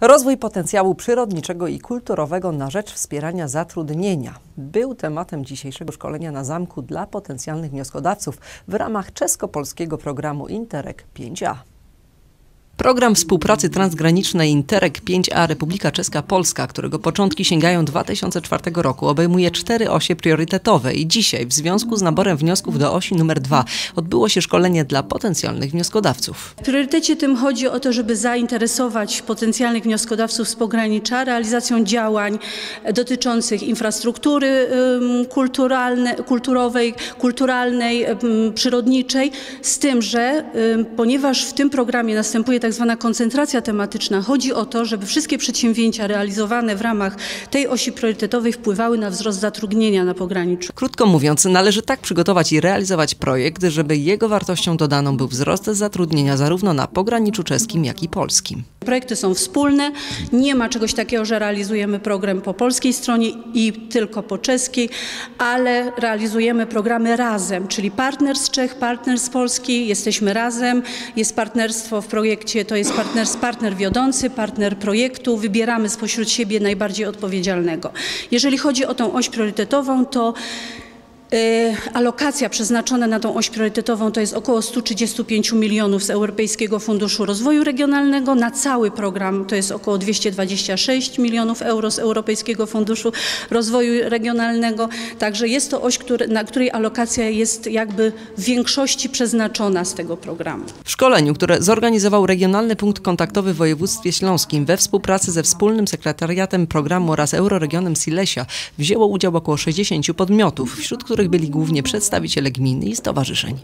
Rozwój potencjału przyrodniczego i kulturowego na rzecz wspierania zatrudnienia był tematem dzisiejszego szkolenia na zamku dla potencjalnych wnioskodawców w ramach czesko-polskiego programu Interreg 5A. Program współpracy transgranicznej Interreg 5A Republika Czeska-Polska, którego początki sięgają 2004 roku, obejmuje cztery osie priorytetowe i dzisiaj w związku z naborem wniosków do osi numer 2 odbyło się szkolenie dla potencjalnych wnioskodawców. W priorytecie tym chodzi o to, żeby zainteresować potencjalnych wnioskodawców z pogranicza realizacją działań dotyczących infrastruktury kulturalnej, kulturowej, kulturalnej, przyrodniczej, z tym, że ponieważ w tym programie następuje tak tak zwana koncentracja tematyczna. Chodzi o to, żeby wszystkie przedsięwzięcia realizowane w ramach tej osi priorytetowej wpływały na wzrost zatrudnienia na pograniczu. Krótko mówiąc, należy tak przygotować i realizować projekt, żeby jego wartością dodaną był wzrost zatrudnienia zarówno na pograniczu czeskim, jak i polskim. Projekty są wspólne. Nie ma czegoś takiego, że realizujemy program po polskiej stronie i tylko po czeskiej, ale realizujemy programy razem, czyli partner z Czech, partner z Polski, jesteśmy razem, jest partnerstwo w projekcie to jest partner, partner wiodący, partner projektu. Wybieramy spośród siebie najbardziej odpowiedzialnego. Jeżeli chodzi o tą oś priorytetową, to alokacja przeznaczona na tą oś priorytetową to jest około 135 milionów z Europejskiego Funduszu Rozwoju Regionalnego. Na cały program to jest około 226 milionów euro z Europejskiego Funduszu Rozwoju Regionalnego. Także jest to oś, który, na której alokacja jest jakby w większości przeznaczona z tego programu. W szkoleniu, które zorganizował Regionalny Punkt Kontaktowy w województwie śląskim we współpracy ze wspólnym sekretariatem programu oraz Euroregionem Silesia wzięło udział około 60 podmiotów, wśród których których byli głównie przedstawiciele gminy i stowarzyszeń.